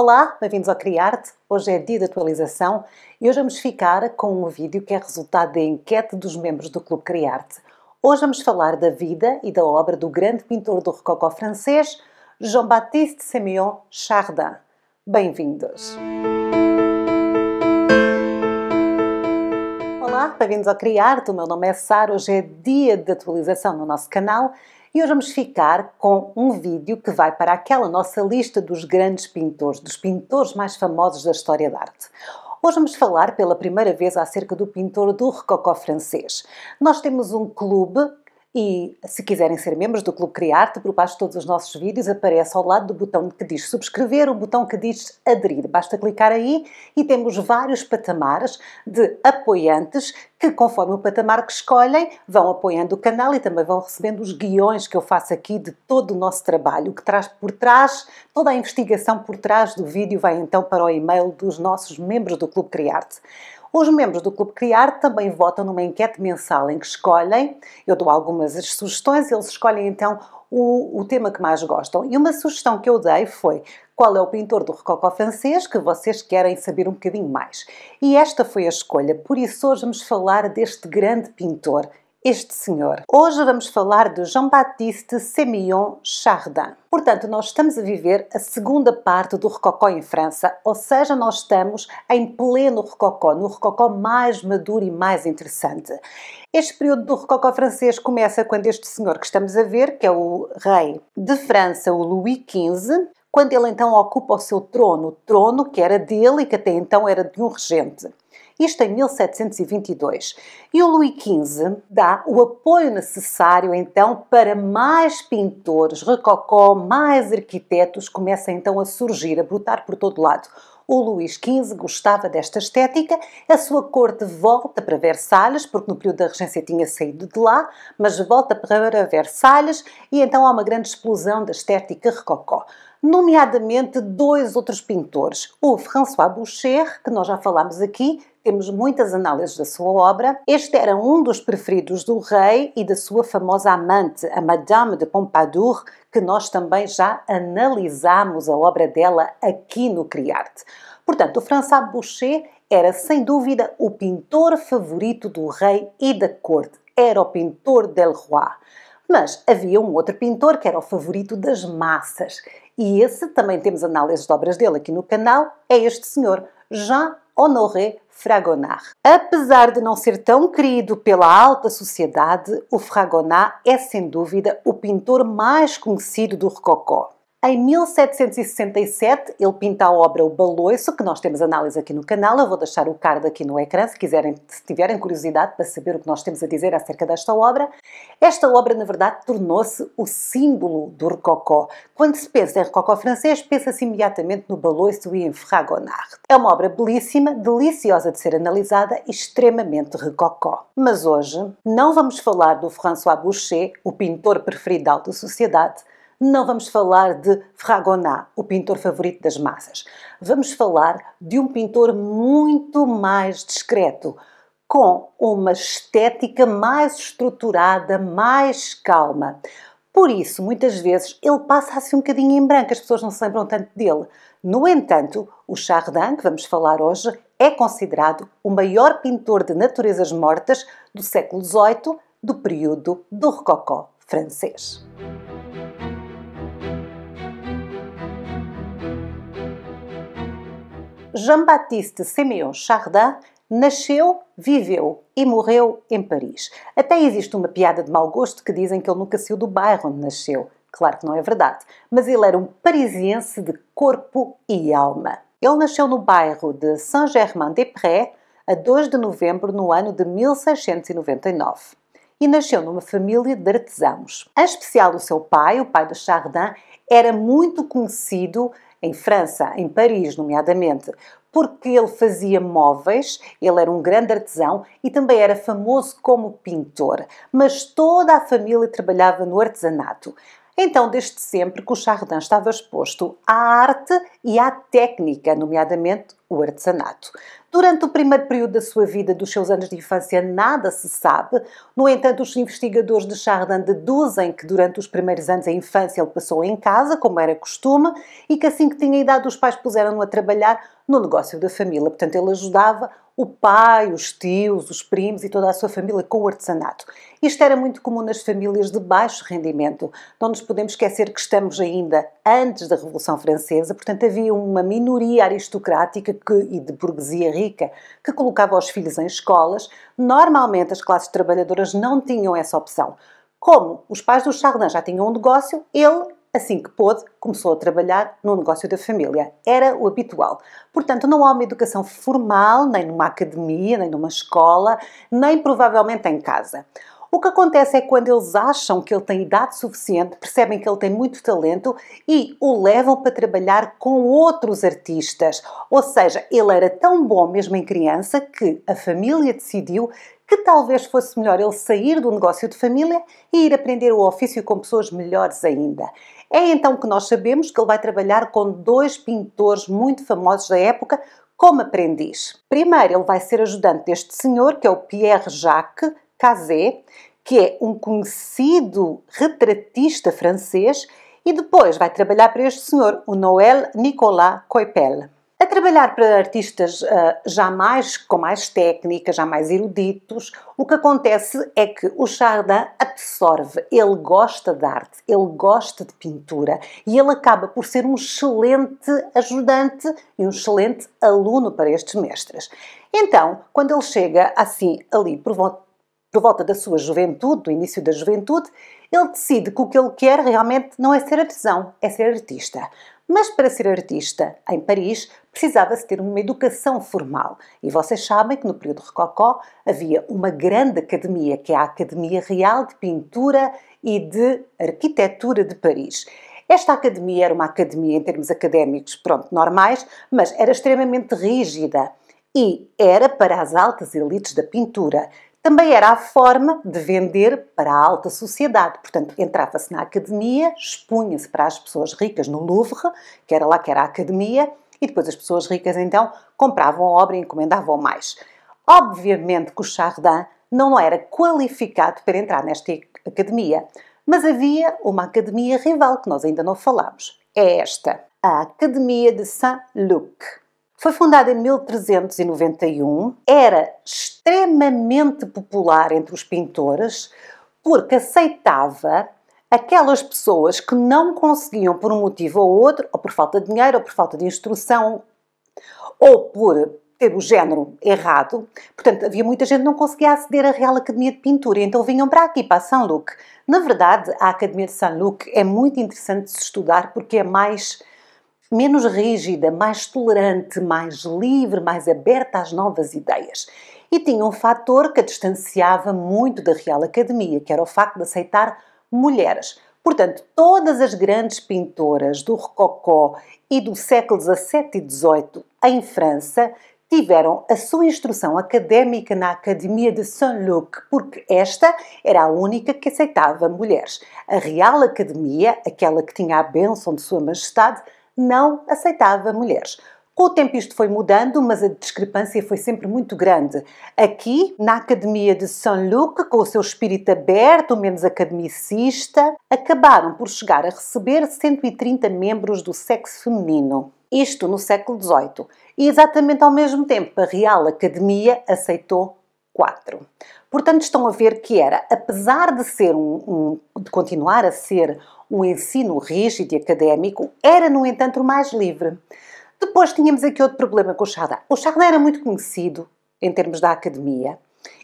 Olá, bem-vindos ao Criarte. Hoje é dia de atualização e hoje vamos ficar com um vídeo que é resultado da enquete dos membros do Clube Criarte. Hoje vamos falar da vida e da obra do grande pintor do rococó francês, Jean-Baptiste Sémillon Chardin. Bem-vindos! Olá, bem-vindos ao Criarte. O meu nome é Sara. Hoje é dia de atualização no nosso canal e hoje vamos ficar com um vídeo que vai para aquela nossa lista dos grandes pintores, dos pintores mais famosos da história da arte. Hoje vamos falar pela primeira vez acerca do pintor do rococó francês. Nós temos um clube e se quiserem ser membros do Clube Criarte, por baixo de todos os nossos vídeos aparece ao lado do botão que diz subscrever o botão que diz aderir. Basta clicar aí e temos vários patamares de apoiantes que, conforme o patamar que escolhem, vão apoiando o canal e também vão recebendo os guiões que eu faço aqui de todo o nosso trabalho. Que traz por trás, toda a investigação por trás do vídeo vai então para o e-mail dos nossos membros do Clube Criarte. Os membros do Clube Criar também votam numa enquete mensal em que escolhem, eu dou algumas sugestões, eles escolhem então o, o, tema que mais gostam. E uma sugestão que eu dei foi qual é o pintor do rococó francês que vocês querem saber um bocadinho mais. E esta foi a escolha, por isso hoje vamos falar deste grande pintor este senhor. Hoje vamos falar de Jean-Baptiste Sémillon Chardin. Portanto, nós estamos a viver a segunda parte do Rococó em França, ou seja, nós estamos em pleno Rococó, no Rococó mais maduro e mais interessante. Este período do Rococó francês começa quando este senhor que estamos a ver, que é o rei de França, o Louis XV, quando ele então ocupa o seu trono, o trono que era dele e que até então era de um regente isto em 1722. E o Luís XV dá o apoio necessário então para mais pintores, rococó, mais arquitetos começam então a surgir, a brotar por todo lado. O Luís XV gostava desta estética, a sua corte volta para Versalhes, porque no período da Regência tinha saído de lá, mas volta para Versalhes e então há uma grande explosão da estética rococó nomeadamente dois outros pintores, o François Boucher, que nós já falámos aqui, temos muitas análises da sua obra. Este era um dos preferidos do rei e da sua famosa amante, a Madame de Pompadour, que nós também já analisamos a obra dela aqui no Criarte. Portanto, o François Boucher era sem dúvida o pintor favorito do rei e da corte. Era o pintor del roi. Mas havia um outro pintor que era o favorito das massas. E esse também temos análises de obras dele aqui no canal, é este senhor, Jean Honoré Fragonard. Apesar de não ser tão querido pela alta sociedade, o Fragonard é sem dúvida o pintor mais conhecido do Rococó. Em 1767, ele pinta a obra O Baloiço, que nós temos análise aqui no canal. Eu vou deixar o card aqui no ecrã, se, quiserem, se tiverem curiosidade para saber o que nós temos a dizer acerca desta obra. Esta obra, na verdade, tornou-se o símbolo do rococó. Quando se pensa em rococó francês, pensa-se imediatamente no Baloiço e em Fragonard. É uma obra belíssima, deliciosa de ser analisada e extremamente rococó. Mas hoje não vamos falar do François Boucher, o pintor preferido da alta sociedade, não vamos falar de Fragonard, o pintor favorito das massas. Vamos falar de um pintor muito mais discreto, com uma estética mais estruturada, mais calma. Por isso, muitas vezes, ele passa assim um bocadinho em branco, as pessoas não se lembram tanto dele. No entanto, o Chardin, que vamos falar hoje, é considerado o maior pintor de naturezas mortas do século XVIII, do período do Rococó francês. Jean-Baptiste Séméon Chardin nasceu, viveu e morreu em Paris. Até existe uma piada de mau gosto que dizem que ele nunca saiu do bairro onde nasceu. Claro que não é verdade, mas ele era um parisiense de corpo e alma. Ele nasceu no bairro de Saint-Germain-des-Prés a 2 de novembro no ano de 1699 e nasceu numa família de artesãos. Em especial o seu pai, o pai de Chardin, era muito conhecido em França, em Paris, nomeadamente, porque ele fazia móveis, ele era um grande artesão e também era famoso como pintor, mas toda a família trabalhava no artesanato. Então, desde sempre que o Chardin estava exposto à arte e à técnica, nomeadamente o artesanato. Durante o primeiro período da sua vida, dos seus anos de infância, nada se sabe. No entanto, os investigadores de Chardin deduzem que durante os primeiros anos da infância ele passou em casa, como era costume, e que assim que tinha idade os pais puseram-no a trabalhar no negócio da família. Portanto, ele ajudava o pai, os tios, os primos e toda a sua família com o artesanato. Isto era muito comum nas famílias de baixo rendimento. Não nos podemos esquecer que estamos ainda antes da Revolução Francesa, portanto havia uma minoria aristocrática que, e de burguesia rica que colocava os filhos em escolas. Normalmente as classes trabalhadoras não tinham essa opção. Como os pais do Chardin já tinham um negócio, ele assim que pôde, começou a trabalhar no negócio da família. Era o habitual. Portanto, não há uma educação formal, nem numa academia, nem numa escola, nem provavelmente em casa. O que acontece é que quando eles acham que ele tem idade suficiente, percebem que ele tem muito talento e o levam para trabalhar com outros artistas. Ou seja, ele era tão bom mesmo em criança que a família decidiu que talvez fosse melhor ele sair do negócio de família e ir aprender o ofício com pessoas melhores ainda. É então que nós sabemos que ele vai trabalhar com dois pintores muito famosos da época como aprendiz. Primeiro, ele vai ser ajudante deste senhor, que é o Pierre Jacques Cazet, que é um conhecido retratista francês, e depois vai trabalhar para este senhor, o Noël Nicolas Coipel. A trabalhar para artistas uh, já mais, com mais técnica, já mais eruditos, o que acontece é que o Chardin absorve, ele gosta de arte, ele gosta de pintura e ele acaba por ser um excelente ajudante e um excelente aluno para estes mestres. Então, quando ele chega assim, ali, por por volta da sua juventude, do início da juventude, ele decide que o que ele quer realmente não é ser artesão, é ser artista. Mas para ser artista em Paris precisava-se ter uma educação formal. E vocês sabem que no período Rococó havia uma grande academia, que é a Academia Real de Pintura e de Arquitetura de Paris. Esta academia era uma academia em termos académicos, pronto, normais, mas era extremamente rígida e era para as altas elites da pintura também era a forma de vender para a alta sociedade. Portanto, entrava-se na academia, expunha-se para as pessoas ricas no Louvre, que era lá que era a academia, e depois as pessoas ricas então compravam a obra e encomendavam mais. Obviamente que o Chardin não era qualificado para entrar nesta academia, mas havia uma academia rival que nós ainda não falámos. É esta, a Academia de Saint-Luc. Foi fundada em 1391, era extremamente popular entre os pintores porque aceitava aquelas pessoas que não conseguiam, por um motivo ou outro, ou por falta de dinheiro, ou por falta de instrução, ou por ter o género errado. Portanto, havia muita gente que não conseguia aceder à Real Academia de Pintura, então vinham para aqui, para Saint-Luc. Na verdade, a Academia de Saint-Luc é muito interessante de se estudar porque é mais menos rígida, mais tolerante, mais livre, mais aberta às novas ideias. E tinha um fator que a distanciava muito da Real Academia, que era o facto de aceitar mulheres. Portanto, todas as grandes pintoras do Rococó e do século XVII e XVIII em França tiveram a sua instrução académica na Academia de Saint-Luc, porque esta era a única que aceitava mulheres. A Real Academia, aquela que tinha a bênção de Sua Majestade, não aceitava mulheres. Com o tempo isto foi mudando, mas a discrepância foi sempre muito grande. Aqui, na Academia de Saint-Luc, com o seu espírito aberto, menos academicista, acabaram por chegar a receber 130 membros do sexo feminino. Isto no século XVIII. E exatamente ao mesmo tempo, a Real Academia aceitou quatro. Portanto, estão a ver que era, apesar de ser um, um, de continuar a ser um ensino rígido e académico, era, no entanto, mais livre. Depois tínhamos aqui outro problema com o Chardin. O Chardin era muito conhecido em termos da academia.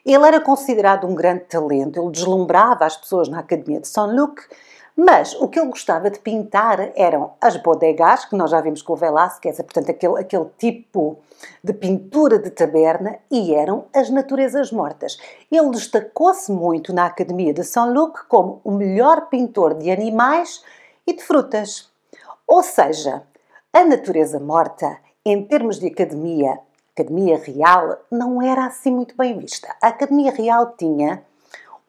Ele era considerado um grande talento, ele deslumbrava as pessoas na Academia de Saint-Luc mas o que ele gostava de pintar eram as bodegas, que nós já vimos com o Velázquez, portanto, aquele, aquele tipo de pintura de taberna, e eram as naturezas mortas. Ele destacou-se muito na Academia de Saint-Luc como o melhor pintor de animais e de frutas. Ou seja, a natureza morta, em termos de academia, academia real, não era assim muito bem vista. A academia real tinha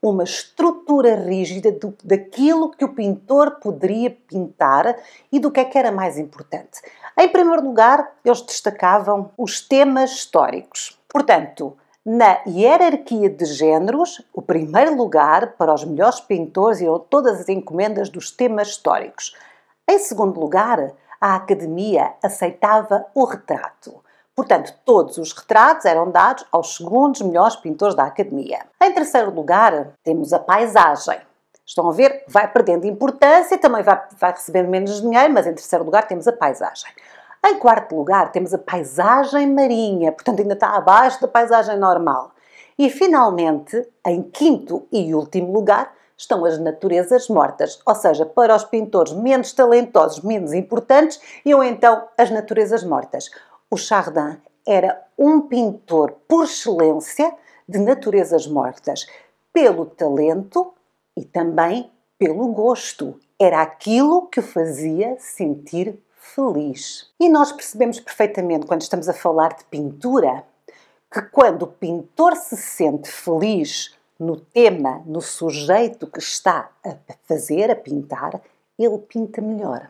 uma estrutura rígida do, daquilo que o pintor poderia pintar e do que é que era mais importante. Em primeiro lugar, eles destacavam os temas históricos. Portanto, na hierarquia de géneros, o primeiro lugar para os melhores pintores iam todas as encomendas dos temas históricos. Em segundo lugar, a Academia aceitava o retrato. Portanto, todos os retratos eram dados aos segundos melhores pintores da Academia. Em terceiro lugar, temos a paisagem. Estão a ver? Vai perdendo importância, também vai, vai recebendo menos dinheiro, mas em terceiro lugar temos a paisagem. Em quarto lugar, temos a paisagem marinha, portanto, ainda está abaixo da paisagem normal. E finalmente, em quinto e último lugar, estão as naturezas mortas, ou seja, para os pintores menos talentosos, menos importantes, iam então as naturezas mortas o Chardin era um pintor por excelência de naturezas mortas, pelo talento e também pelo gosto. Era aquilo que o fazia sentir feliz. E nós percebemos perfeitamente, quando estamos a falar de pintura, que quando o pintor se sente feliz no tema, no sujeito que está a fazer, a pintar, ele pinta melhor.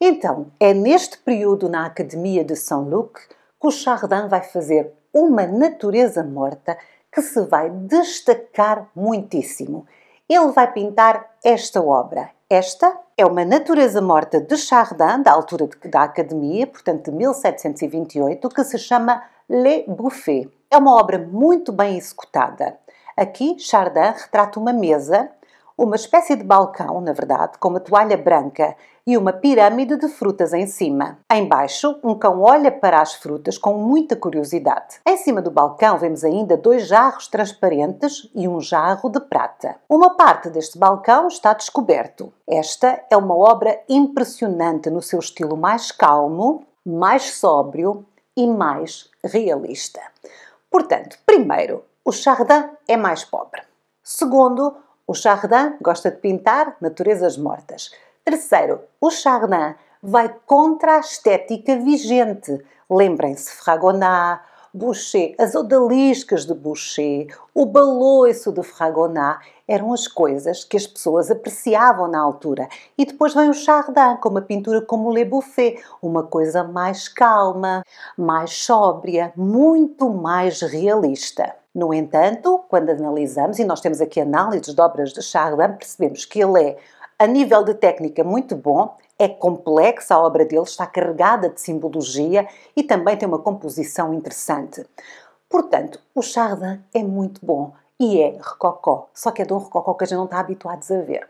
Então, é neste período na Academia de Saint-Luc que o Chardin vai fazer uma natureza morta que se vai destacar muitíssimo. Ele vai pintar esta obra. Esta é uma natureza morta de Chardin, da altura da Academia, portanto de 1728, que se chama Le Buffet. É uma obra muito bem executada. Aqui, Chardin retrata uma mesa uma espécie de balcão, na verdade, com uma toalha branca e uma pirâmide de frutas em cima. Embaixo, um cão olha para as frutas com muita curiosidade. Em cima do balcão vemos ainda dois jarros transparentes e um jarro de prata. Uma parte deste balcão está descoberto. Esta é uma obra impressionante no seu estilo mais calmo, mais sóbrio e mais realista. Portanto, primeiro, o Chardin é mais pobre. Segundo, o Chardin gosta de pintar naturezas mortas. Terceiro, o Chardin vai contra a estética vigente. Lembrem-se Fragonard, Boucher, as odaliscas de Boucher, o baloiço de Fragonard eram as coisas que as pessoas apreciavam na altura. E depois vem o Chardin com uma pintura como Le Buffet, uma coisa mais calma, mais sóbria, muito mais realista. No entanto, quando analisamos, e nós temos aqui análises de obras de Chardin, percebemos que ele é, a nível de técnica, muito bom, é complexa, a obra dele está carregada de simbologia e também tem uma composição interessante. Portanto, o Chardin é muito bom e é rococó, só que é de um rococó que a gente não está habituados a ver.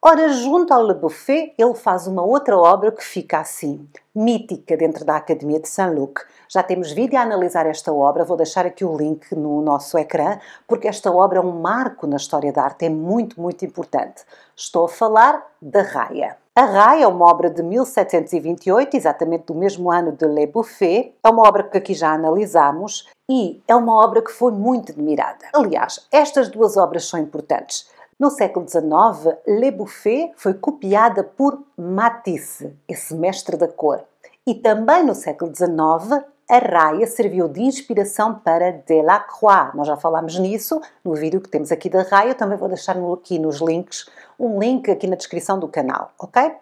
Ora, junto ao Le Buffet, ele faz uma outra obra que fica assim, mítica dentro da Academia de Saint-Luc. Já temos vídeo a analisar esta obra, vou deixar aqui o link no nosso ecrã, porque esta obra é um marco na história da arte, é muito, muito importante. Estou a falar da Raia. A Raia é uma obra de 1728, exatamente do mesmo ano de Le Buffet. É uma obra que aqui já analisamos e é uma obra que foi muito admirada. Aliás, estas duas obras são importantes. No século XIX, Le Buffet foi copiada por Matisse, esse mestre da cor. E também no século XIX, a raia serviu de inspiração para Delacroix. Nós já falámos nisso no vídeo que temos aqui da raia. Eu também vou deixar aqui nos links, um link aqui na descrição do canal, ok?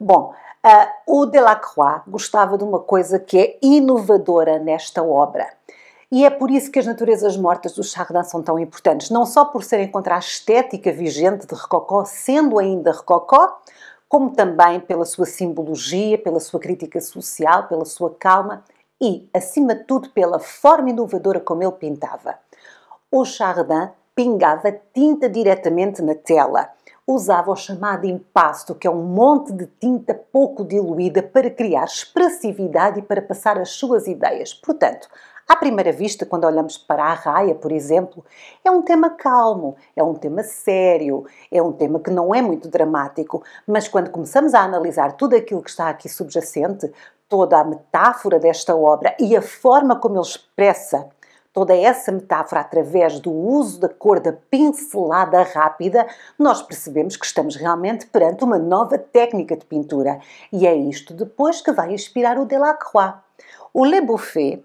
Bom, uh, o Delacroix gostava de uma coisa que é inovadora nesta obra. E é por isso que as naturezas mortas do Chardin são tão importantes, não só por serem contra a estética vigente de Rococó, sendo ainda Rococó, como também pela sua simbologia, pela sua crítica social, pela sua calma e, acima de tudo, pela forma inovadora como ele pintava. O Chardin pingava tinta diretamente na tela. Usava o chamado impasto, que é um monte de tinta pouco diluída para criar expressividade e para passar as suas ideias. Portanto, à primeira vista, quando olhamos para a raia, por exemplo, é um tema calmo, é um tema sério, é um tema que não é muito dramático, mas quando começamos a analisar tudo aquilo que está aqui subjacente, toda a metáfora desta obra e a forma como ele expressa toda essa metáfora através do uso da cor da pincelada rápida, nós percebemos que estamos realmente perante uma nova técnica de pintura. E é isto depois que vai inspirar o Delacroix. O Le Buffet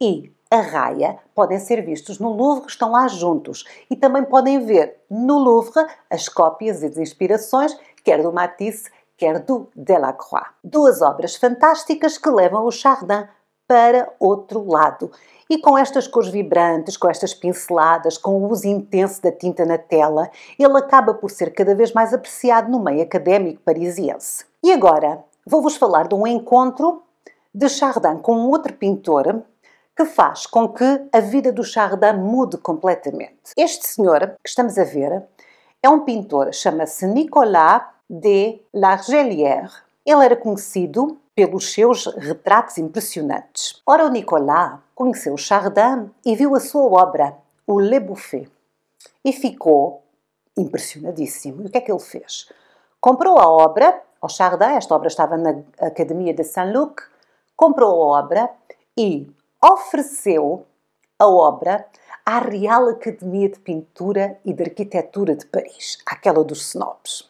e a raia podem ser vistos no Louvre, estão lá juntos. E também podem ver no Louvre as cópias e as inspirações, quer do Matisse, quer do Delacroix. Duas obras fantásticas que levam o Chardin para outro lado. E com estas cores vibrantes, com estas pinceladas, com o uso intenso da tinta na tela, ele acaba por ser cada vez mais apreciado no meio académico parisiense. E agora, vou-vos falar de um encontro de Chardin com outro pintor que faz com que a vida do Chardin mude completamente. Este senhor que estamos a ver é um pintor, chama-se Nicolas de Largellière. Ele era conhecido pelos seus retratos impressionantes. Ora, o Nicolas conheceu Chardin e viu a sua obra, o Le Buffet, e ficou impressionadíssimo. E o que é que ele fez? Comprou a obra ao Chardin, esta obra estava na Academia de Saint-Luc, comprou a obra e ofereceu a obra à Real Academia de Pintura e de Arquitetura de Paris, aquela dos snobs.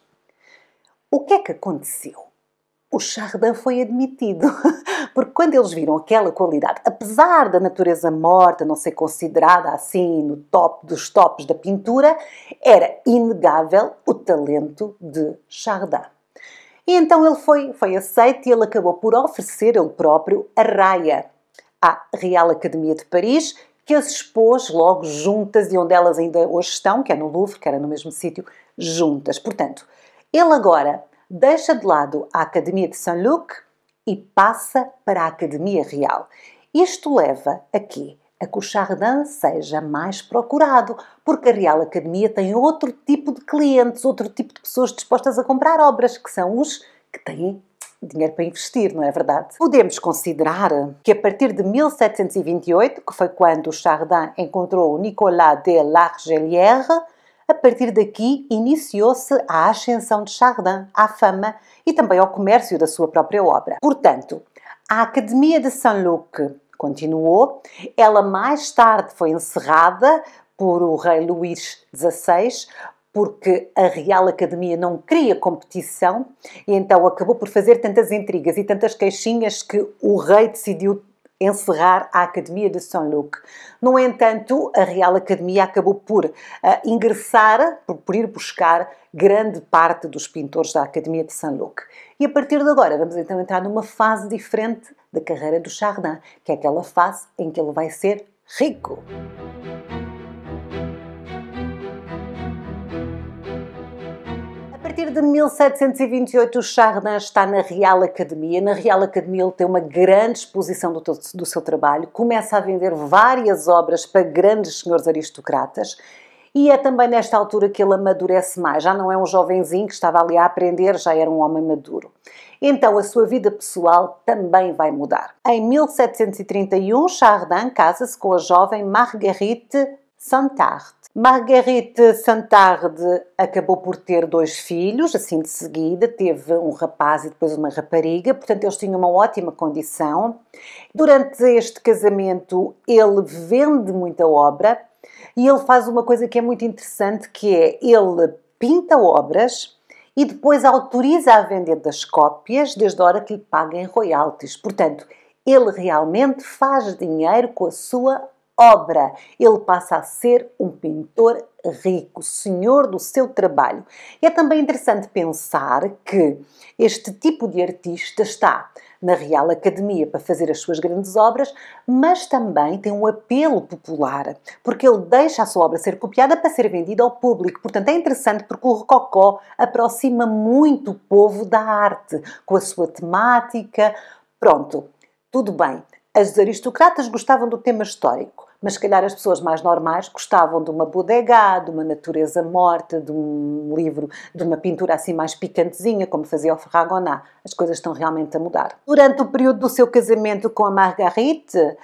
O que é que aconteceu? o Chardin foi admitido. Porque quando eles viram aquela qualidade, apesar da natureza morta não ser considerada assim no top dos tops da pintura, era inegável o talento de Chardin. E então ele foi, foi aceito e ele acabou por oferecer ele próprio a raia à Real Academia de Paris, que as expôs logo juntas e onde elas ainda hoje estão, que é no Louvre, que era no mesmo sítio, juntas. Portanto, ele agora deixa de lado a Academia de Saint-Luc e passa para a Academia Real. Isto leva a quê? A que o Chardin seja mais procurado, porque a Real Academia tem outro tipo de clientes, outro tipo de pessoas dispostas a comprar obras, que são os que têm dinheiro para investir, não é verdade? Podemos considerar que a partir de 1728, que foi quando o Chardin encontrou o Nicolas de Largellière, a partir daqui iniciou-se a ascensão de Chardin à fama e também ao comércio da sua própria obra. Portanto, a Academia de Saint-Luc continuou, ela mais tarde foi encerrada por o rei Luís XVI, porque a Real Academia não queria competição e então acabou por fazer tantas intrigas e tantas queixinhas que o rei decidiu encerrar a Academia de Saint-Luc. No entanto, a Real Academia acabou por uh, ingressar, por, por, ir buscar grande parte dos pintores da Academia de Saint-Luc. E a partir de agora vamos então entrar numa fase diferente da carreira do Chardin, que é aquela fase em que ele vai ser rico. Partir de 1728, o Chardin está na Real Academia. Na Real Academia, ele tem uma grande exposição do, do seu trabalho, começa a vender várias obras para grandes senhores aristocratas. E é também nesta altura que ele amadurece mais. Já não é um jovenzinho que estava ali a aprender, já era um homem maduro. Então a sua vida pessoal também vai mudar. Em 1731, Chardin casa-se com a jovem Marguerite Santard. Marguerite Santarde acabou por ter dois filhos, assim de seguida, teve um rapaz e depois uma rapariga, portanto eles tinham uma ótima condição. Durante este casamento ele vende muita obra e ele faz uma coisa que é muito interessante, que é ele pinta obras e depois autoriza a venda das cópias desde a hora que lhe paguem royalties. Portanto, ele realmente faz dinheiro com a sua obra. Ele passa a ser um pintor rico, senhor do seu trabalho. E é também interessante pensar que este tipo de artista está na Real Academia para fazer as suas grandes obras, mas também tem um apelo popular, porque ele deixa a sua obra ser copiada para ser vendida ao público. Portanto, é interessante porque o Rococó aproxima muito o povo da arte, com a sua temática. Pronto, tudo bem. As aristocratas gostavam do tema histórico, mas se calhar as pessoas mais normais gostavam de uma bodega, de uma natureza morta, de um livro, de uma pintura assim mais picantezinha, como fazia o Ferragonat. As coisas estão realmente a mudar. Durante o período do seu casamento com a Marguerite, uh,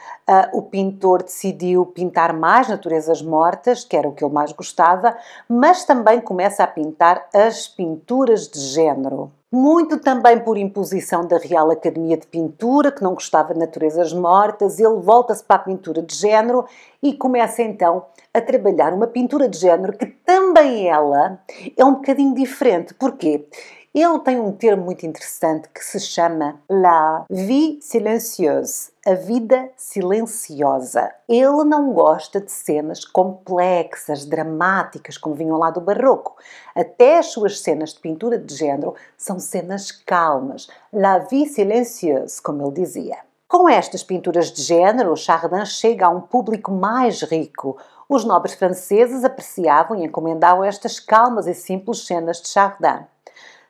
o pintor decidiu pintar mais naturezas mortas, que era o que ele mais gostava, mas também começa a pintar as pinturas de género muito também por imposição da Real Academia de Pintura, que não gostava de naturezas mortas, ele volta-se para a pintura de género e começa então a trabalhar uma pintura de género que também ela é um bocadinho diferente. Porquê? Ele tem um termo muito interessante que se chama La vie silencieuse, a vida silenciosa. Ele não gosta de cenas complexas, dramáticas, como vinham lá do barroco. Até as suas cenas de pintura de género são cenas calmas. La vie silencieuse, como ele dizia. Com estas pinturas de género, Chardin chega a um público mais rico. Os nobres franceses apreciavam e encomendavam estas calmas e simples cenas de Chardin.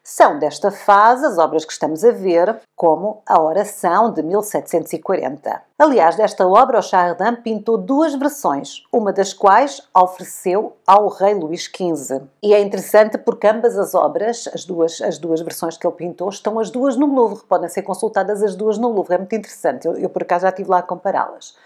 São desta fase as obras que estamos a ver, como a Oração de 1740. Aliás, desta obra, o Chardin pintou duas versões, uma das quais ofereceu ao rei Luís XV. E é interessante porque ambas as obras, as duas, as duas versões que ele pintou, estão as duas no Louvre. Podem ser consultadas as duas no Louvre. É muito interessante. Eu, eu por acaso, já estive lá a compará-las.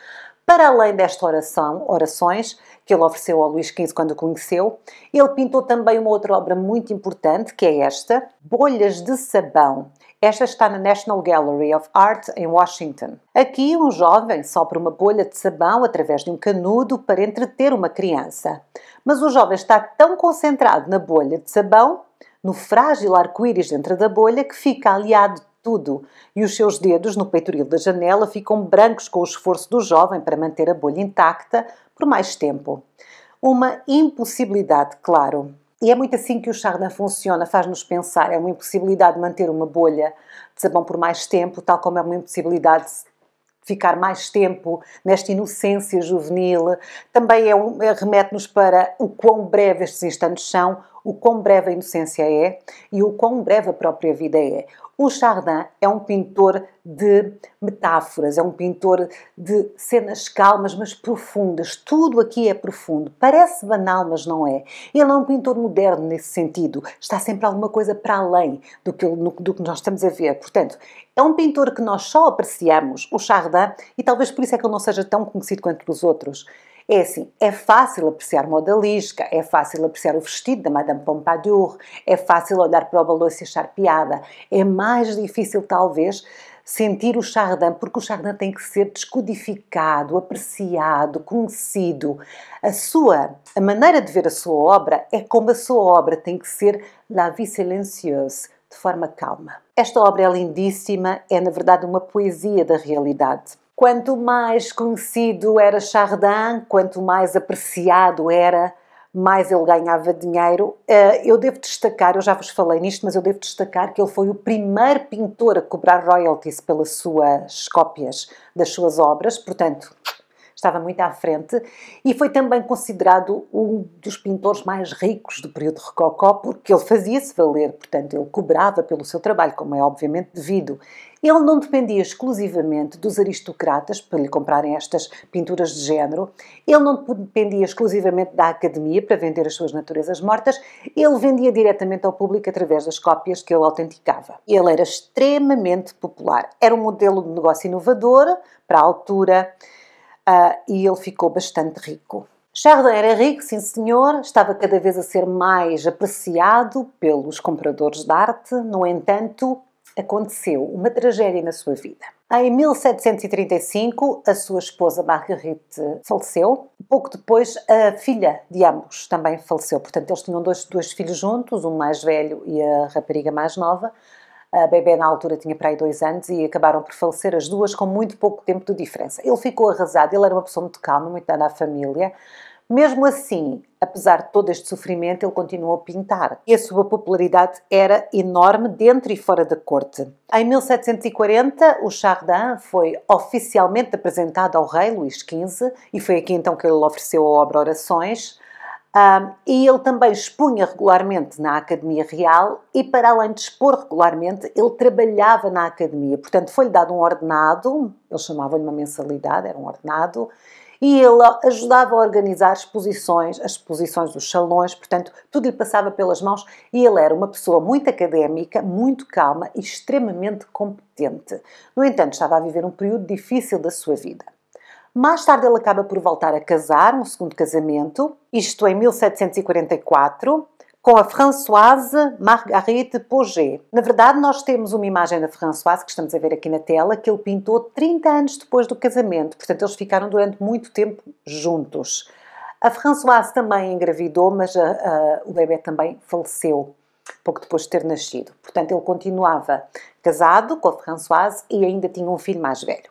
Para além desta oração, orações que ele ofereceu ao Luís XV quando o conheceu, ele pintou também uma outra obra muito importante, que é esta, Bolhas de Sabão. Esta está na National Gallery of Art em Washington. Aqui, um jovem sopra uma bolha de sabão através de um canudo para entreter uma criança. Mas o jovem está tão concentrado na bolha de sabão, no frágil arco-íris dentro da bolha, que fica aliado tudo, e os seus dedos no peitoril da janela ficam brancos com o esforço do jovem para manter a bolha intacta por mais tempo. Uma impossibilidade, claro. E é muito assim que o Chardin funciona, faz-nos pensar. É uma impossibilidade manter uma bolha de sabão por mais tempo, tal como é uma impossibilidade ficar mais tempo nesta inocência juvenil. Também é um, remete-nos para o quão breve estes instantes são, o quão breve a inocência é e o quão breve a própria vida é. O Chardin é um pintor de metáforas, é um pintor de cenas calmas, mas profundas. Tudo aqui é profundo. Parece banal, mas não é. Ele é um pintor moderno nesse sentido. Está sempre alguma coisa para além do que, do que nós estamos a ver. Portanto, é um pintor que nós só apreciamos, o Chardin, e talvez por isso é que ele não seja tão conhecido quanto os outros. É assim, é fácil apreciar modalisca, é fácil apreciar o vestido da Madame Pompadour, é fácil olhar para o balão e achar piada. É mais difícil, talvez, sentir o Chardin, porque o Chardin tem que ser descodificado, apreciado, conhecido. A sua, a maneira de ver a sua obra é como a sua obra tem que ser la vie silencieuse, de forma calma. Esta obra é lindíssima, é na verdade uma poesia da realidade. Quanto mais conhecido era Chardin, quanto mais apreciado era, mais ele ganhava dinheiro. Eh, eu devo destacar, eu já vos falei nisto, mas eu devo destacar que ele foi o primeiro pintor a cobrar royalties pelas suas cópias das suas obras, portanto, estava muito à frente, e foi também considerado um dos pintores mais ricos do período Rococó, porque ele fazia-se valer, portanto, ele cobrava pelo seu trabalho, como é obviamente devido. Ele não dependia exclusivamente dos aristocratas para lhe comprarem estas pinturas de género, ele não dependia exclusivamente da academia para vender as suas naturezas mortas, ele vendia diretamente ao público através das cópias que ele autenticava. Ele era extremamente popular, era um modelo de negócio inovador para a altura uh, e ele ficou bastante rico. Chardin era rico, sim senhor, estava cada vez a ser mais apreciado pelos compradores de arte, no entanto, aconteceu uma tragédia na sua vida. Em 1735, a sua esposa Marguerite faleceu. Pouco depois, a filha de ambos também faleceu. Portanto, eles tinham dois, dois filhos juntos, um mais velho e a rapariga mais nova. A bebê na altura tinha para aí dois anos e acabaram por falecer as duas com muito pouco tempo de diferença. Ele ficou arrasado, ele era uma pessoa muito calma, muito dada à família. Mesmo assim, apesar de todo este sofrimento, ele continuou a pintar. E a sua popularidade era enorme dentro e fora da corte. Em 1740, o Chardin foi oficialmente apresentado ao rei Luís XV e foi aqui então que ele ofereceu a obra Orações. Um, e ele também expunha regularmente na Academia Real e, para além de expor regularmente, ele trabalhava na Academia. Portanto, foi-lhe dado um ordenado, eles chamavam-lhe uma mensalidade, era um ordenado, e ele ajudava a organizar exposições, as exposições dos salões, portanto, tudo lhe passava pelas mãos e ele era uma pessoa muito académica, muito calma e extremamente competente. No entanto, estava a viver um período difícil da sua vida. Mais tarde ele acaba por voltar a casar, um segundo casamento, isto em 1744, com a Françoise Marguerite Poget. Na verdade, nós temos uma imagem da Françoise, que estamos a ver aqui na tela, que ele pintou 30 anos depois do casamento. Portanto, eles ficaram durante muito tempo juntos. A Françoise também engravidou, mas a, a, o bebê também faleceu. pouco depois de ter nascido. Portanto, ele continuava casado com a Françoise e ainda tinha um filho mais velho.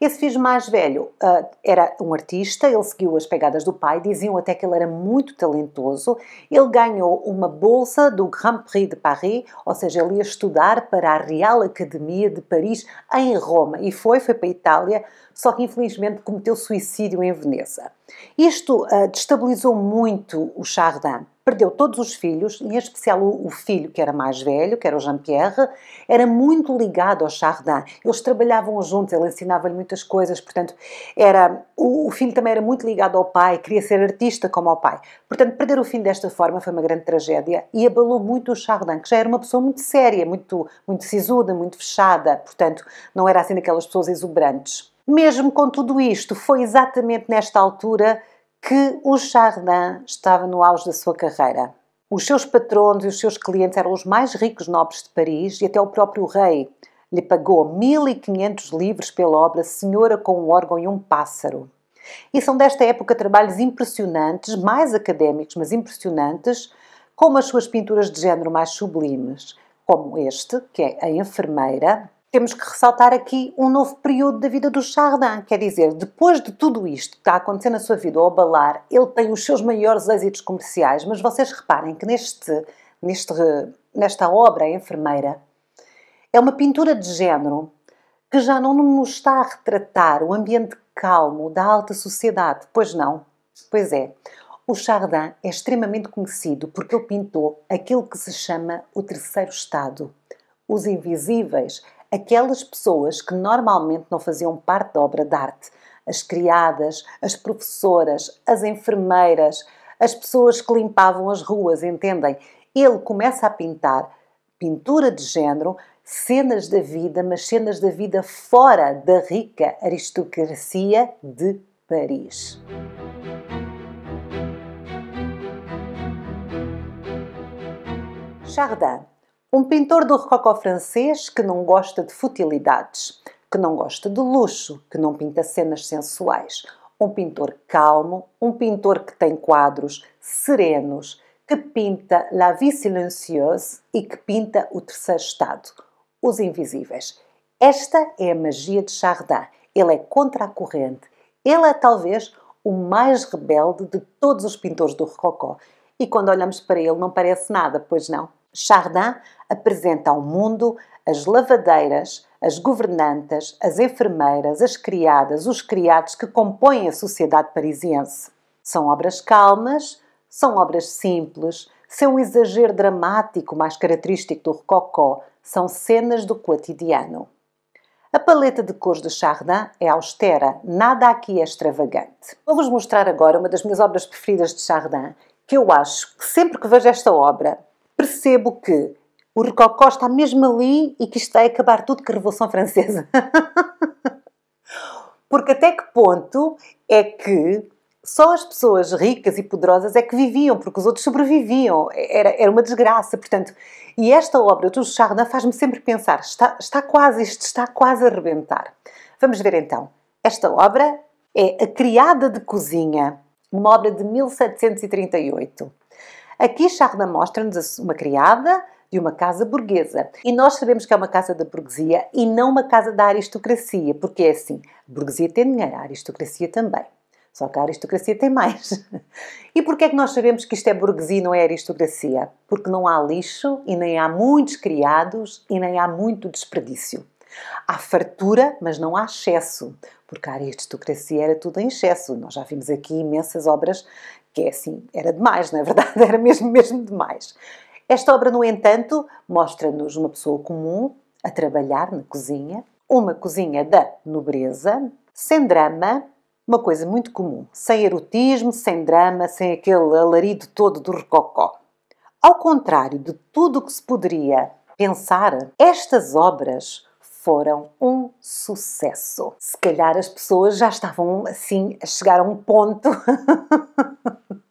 Esse filho mais velho uh, era um artista, ele seguiu as pegadas do pai, diziam até que ele era muito talentoso. Ele ganhou uma bolsa do Grand Prix de Paris, ou seja, ele ia estudar para a Real Academia de Paris em Roma e foi, foi para a Itália, só que infelizmente cometeu suicídio em Veneza. Isto uh, destabilizou muito o Chardin perdeu todos os filhos, em especial o, filho que era mais velho, que era o Jean-Pierre, era muito ligado ao Chardin. Eles trabalhavam juntos, ele ensinava-lhe muitas coisas, portanto, era o, o, filho também era muito ligado ao pai, queria ser artista como ao pai. Portanto, perder o filho desta forma foi uma grande tragédia e abalou muito o Chardin, que já era uma pessoa muito séria, muito, muito sisuda, muito fechada, portanto, não era assim daquelas pessoas exuberantes. Mesmo com tudo isto, foi exatamente nesta altura que o Chardin estava no auge da sua carreira. Os seus patronos e os seus clientes eram os mais ricos nobres de Paris e até o próprio rei lhe pagou 1500 livros pela obra Senhora com um órgão e um pássaro. E são desta época trabalhos impressionantes, mais académicos, mas impressionantes, como as suas pinturas de género mais sublimes, como este, que é a enfermeira, temos que ressaltar aqui um novo período da vida do Chardin. Quer dizer, depois de tudo isto que está acontecendo na sua vida, ao abalar, ele tem os seus maiores êxitos comerciais, mas vocês reparem que neste, neste, nesta obra, A Enfermeira, é uma pintura de género que já não nos está a retratar o ambiente calmo da alta sociedade. Pois não? Pois é. O Chardin é extremamente conhecido porque ele pintou aquilo que se chama o terceiro estado, os invisíveis, aquelas pessoas que normalmente não faziam parte da obra de arte, as criadas, as professoras, as enfermeiras, as pessoas que limpavam as ruas, entendem? Ele começa a pintar pintura de género, cenas da vida, mas cenas da vida fora da rica aristocracia de Paris. Chardin um pintor do rococó francês que não gosta de futilidades, que não gosta de luxo, que não pinta cenas sensuais. Um pintor calmo, um pintor que tem quadros serenos, que pinta La Vie Silencieuse e que pinta o terceiro estado, os invisíveis. Esta é a magia de Chardin. Ele é contra a corrente. Ele é talvez o mais rebelde de todos os pintores do rococó. E quando olhamos para ele não parece nada, pois não? Chardin apresenta ao mundo as lavadeiras, as governantas, as enfermeiras, as criadas, os criados que compõem a sociedade parisiense. São obras calmas, são obras simples, sem um exagero dramático mais característico do rococó, são cenas do cotidiano. A paleta de cores de Chardin é austera, nada aqui é extravagante. Vou-vos mostrar agora uma das minhas obras preferidas de Chardin, que eu acho que sempre que vejo esta obra percebo que o Rococó está mesmo ali e que isto vai acabar tudo com a Revolução Francesa. Porque até que ponto é que só as pessoas ricas e poderosas é que viviam, porque os outros sobreviviam. Era, era uma desgraça, portanto. E esta obra do Chardin faz-me sempre pensar, está, está quase, isto está quase a arrebentar. Vamos ver então. Esta obra é A Criada de Cozinha, uma obra de 1738. Aqui Chardin mostra-nos uma criada de uma casa burguesa. E nós sabemos que é uma casa da burguesia e não uma casa da aristocracia, porque é assim, a burguesia tem dinheiro, a aristocracia também. Só que a aristocracia tem mais. E porquê é que nós sabemos que isto é burguesia e não é aristocracia? Porque não há lixo e nem há muitos criados e nem há muito desperdício. Há fartura, mas não há excesso, porque a aristocracia era tudo em excesso. Nós já vimos aqui imensas obras que é assim, era demais, não é verdade? Era mesmo, mesmo demais. Esta obra, no entanto, mostra-nos uma pessoa comum a trabalhar na cozinha, uma cozinha da nobreza, sem drama, uma coisa muito comum, sem erotismo, sem drama, sem aquele alarido todo do rococó. Ao contrário de tudo o que se poderia pensar, estas obras foram um sucesso. Se calhar as pessoas já estavam assim a chegar a um ponto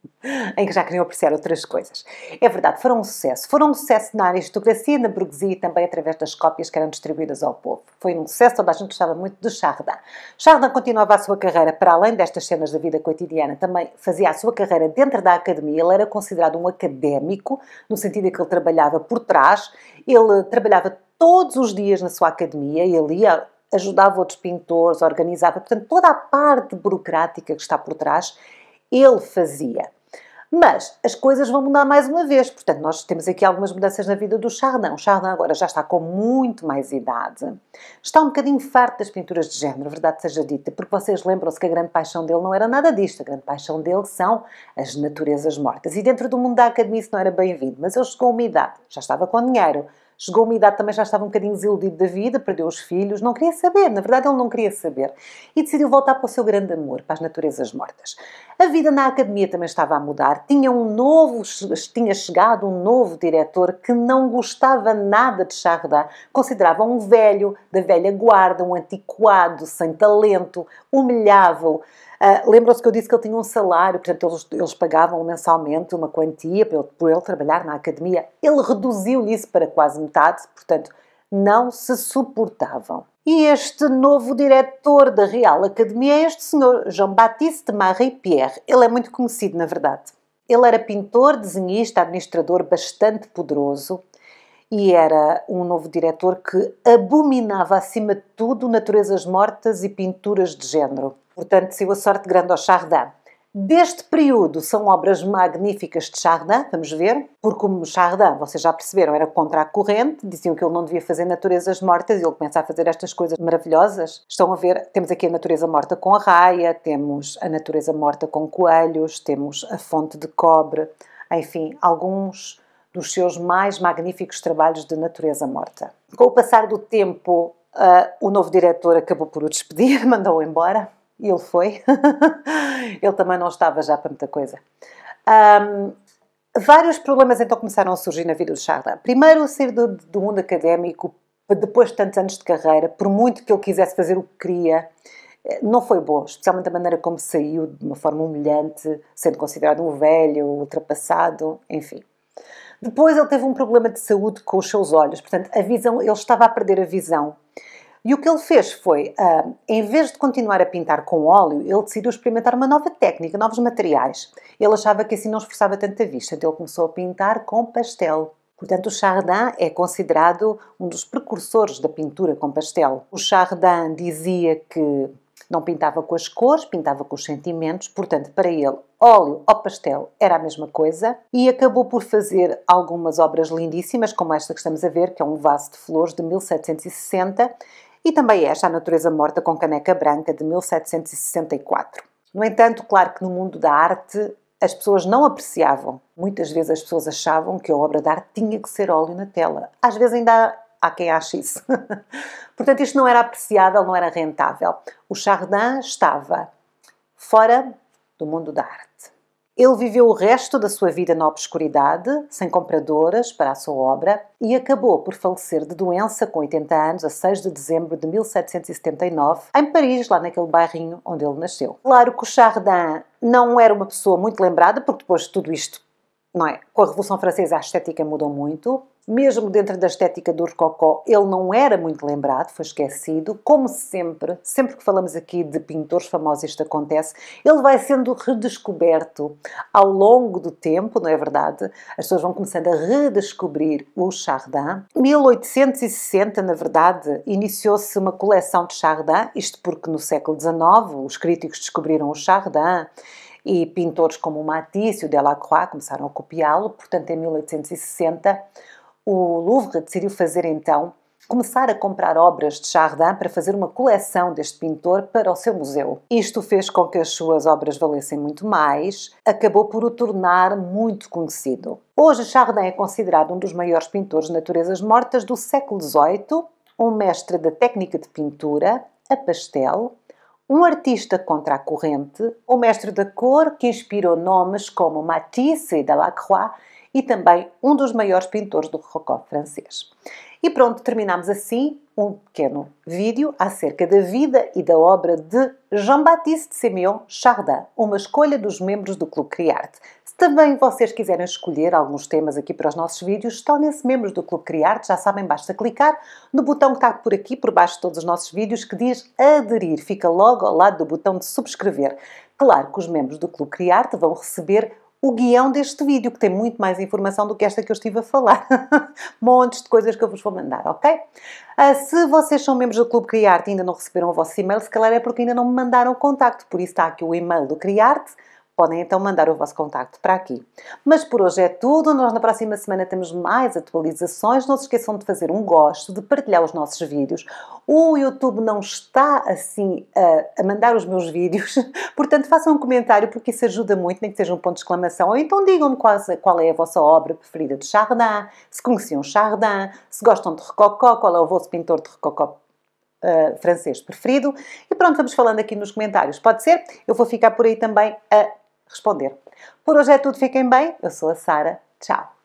em que já queriam apreciar outras coisas. É verdade, foram um sucesso. Foram um sucesso na aristocracia, na burguesia e também através das cópias que eram distribuídas ao povo. Foi um sucesso, toda a gente gostava muito de Chardin. Chardin continuava a sua carreira para além destas cenas da vida cotidiana, também fazia a sua carreira dentro da academia. Ele era considerado um académico, no sentido de que ele trabalhava por trás, ele trabalhava todos os dias na sua academia, ele ia ajudava outros pintores, organizava, portanto, toda a parte burocrática que está por trás, ele fazia. Mas as coisas vão mudar mais uma vez, portanto, nós temos aqui algumas mudanças na vida do Chardin. O Chardin agora já está com muito mais idade, está um bocadinho farto das pinturas de género, verdade seja dita, porque vocês lembram-se que a grande paixão dele não era nada disto, a grande paixão dele são as naturezas mortas. E dentro do mundo da academia isso não era bem-vindo, mas ele chegou a uma idade, já estava com dinheiro, Chegou uma idade também já estava um bocadinho desiludido da vida, perdeu os filhos, não queria saber, na verdade ele não queria saber. E decidiu voltar para o seu grande amor, para as naturezas mortas. A vida na academia também estava a mudar, tinha um novo, tinha chegado um novo diretor que não gostava nada de Chardin, considerava um velho, da velha guarda, um antiquado, sem talento, humilhava-o. Uh, Lembram-se que eu disse que ele tinha um salário, portanto, eles, eles pagavam mensalmente uma quantia por ele, por ele trabalhar na academia. Ele reduziu-lhe isso para quase metade, portanto, não se suportavam. E este novo diretor da Real Academia é este senhor Jean-Baptiste Marie-Pierre. Ele é muito conhecido, na verdade. Ele era pintor, desenhista, administrador bastante poderoso e era um novo diretor que abominava, acima de tudo, naturezas mortas e pinturas de género. Portanto, saiu a sorte grande ao Chardin. Deste período são obras magníficas de Chardin, vamos ver, porque como Chardin, vocês já perceberam, era contra a corrente, diziam que ele não devia fazer naturezas mortas e ele começa a fazer estas coisas maravilhosas. Estão a ver, temos aqui a natureza morta com a raia, temos a natureza morta com coelhos, temos a fonte de cobre, enfim, alguns dos seus mais magníficos trabalhos de natureza morta. Com o passar do tempo, uh, o novo diretor acabou por o despedir, mandou-o embora e ele foi. ele também não estava já para muita coisa. Um, vários problemas então começaram a surgir na vida do Chardin. Primeiro, sair do, do mundo académico, depois de tantos anos de carreira, por muito que ele quisesse fazer o que queria, eh, não foi bom, especialmente a maneira como saiu, de uma forma humilhante, sendo considerado um velho, ultrapassado, enfim. Depois ele teve um problema de saúde com os seus olhos, portanto, a visão, ele estava a perder a visão. E o que ele fez foi, uh, em vez de continuar a pintar com óleo, ele decidiu experimentar uma nova técnica, novos materiais. Ele achava que assim não esforçava tanto a vista, então ele começou a pintar com pastel. Portanto, o Chardin é considerado um dos precursores da pintura com pastel. O Chardin dizia que não pintava com as cores, pintava com os sentimentos, portanto, para ele, óleo ou pastel era a mesma coisa e acabou por fazer algumas obras lindíssimas, como esta que estamos a ver, que é um vaso de flores de 1760 e também esta, A Natureza Morta com Caneca Branca, de 1764. No entanto, claro que no mundo da arte as pessoas não apreciavam. Muitas vezes as pessoas achavam que a obra de arte tinha que ser óleo na tela. Às vezes ainda há quem ache isso. Portanto, isto não era apreciável, não era rentável. O Chardin estava fora do mundo da arte. Ele viveu o resto da sua vida na obscuridade, sem compradoras para a sua obra, e acabou por falecer de doença com 80 anos a 6 de dezembro de 1779, em Paris, lá naquele bairrinho onde ele nasceu. Claro que o Chardin não era uma pessoa muito lembrada, porque depois de tudo isto, não é? Com a Revolução Francesa a estética mudou muito, mesmo dentro da estética do Rococó, ele não era muito lembrado, foi esquecido. Como sempre, sempre que falamos aqui de pintores famosos, isto acontece, ele vai sendo redescoberto ao longo do tempo, não é verdade? As pessoas vão começando a redescobrir o Chardin. 1860, na verdade, iniciou-se uma coleção de Chardin, isto porque no século XIX os críticos descobriram o Chardin e pintores como Matisse e o Delacroix começaram a copiá-lo. Portanto, em 1860 o Louvre decidiu fazer então começar a comprar obras de Chardin para fazer uma coleção deste pintor para o seu museu. Isto fez com que as suas obras valessem muito mais, acabou por o tornar muito conhecido. Hoje, Chardin é considerado um dos maiores pintores de naturezas mortas do século XVIII, um mestre da técnica de pintura, a pastel, um artista contra a corrente, um mestre da cor que inspirou nomes como Matisse e Delacroix e também um dos maiores pintores do rococó francês. E pronto, terminamos assim um pequeno vídeo acerca da vida e da obra de Jean-Baptiste Séméon Chardin, uma escolha dos membros do Clube Criarte. Se também vocês quiserem escolher alguns temas aqui para os nossos vídeos, tornem-se membros do Clube Criarte. Já sabem, basta clicar no botão que está por aqui, por baixo de todos os nossos vídeos, que diz aderir. Fica logo ao lado do botão de subscrever. Claro que os membros do Clube Criarte vão receber o guião deste vídeo, que tem muito mais informação do que esta que eu estive a falar. Montes de coisas que eu vos vou mandar, ok? Uh, se vocês são membros do Clube Criarte e ainda não receberam o vosso e-mail, se calhar é porque ainda não me mandaram o contacto. Por isso está aqui o e-mail do Criarte podem então mandar o vosso contacto para aqui. Mas por hoje é tudo. Nós na próxima semana temos mais atualizações. Não se esqueçam de fazer um gosto, de partilhar os nossos vídeos. O YouTube não está assim a, a mandar os meus vídeos, portanto façam um comentário porque isso ajuda muito, nem que seja um ponto de exclamação. Ou então digam-me qual, qual, é a vossa obra preferida de Chardin, se conheciam Chardin, se gostam de Rococó, qual é o vosso pintor de Rococó Uh, francês preferido. E pronto, vamos falando aqui nos comentários. Pode ser? Eu vou ficar por aí também a responder. Por hoje é tudo, fiquem bem. Eu sou a Sara. Tchau.